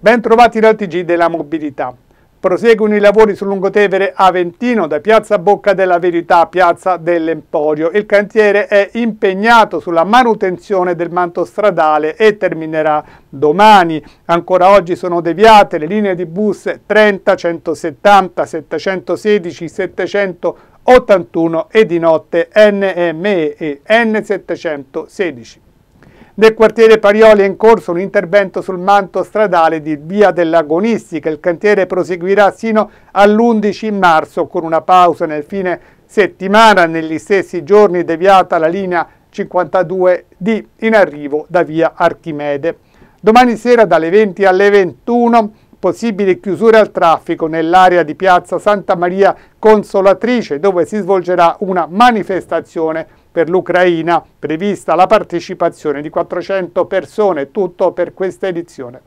Ben trovati dal TG della mobilità. Proseguono i lavori sul lungotevere Aventino da piazza Bocca della Verità a piazza dell'Emporio. Il cantiere è impegnato sulla manutenzione del manto stradale e terminerà domani. Ancora oggi sono deviate le linee di bus 30, 170, 716, 781 e di notte NME e N716. Nel quartiere Parioli è in corso un intervento sul manto stradale di Via dell'Agonistica. Il cantiere proseguirà sino all'11 marzo con una pausa nel fine settimana. Negli stessi giorni deviata la linea 52D in arrivo da Via Archimede. Domani sera dalle 20 alle 21 possibili chiusure al traffico nell'area di piazza Santa Maria Consolatrice dove si svolgerà una manifestazione per l'Ucraina, prevista la partecipazione di 400 persone, tutto per questa edizione.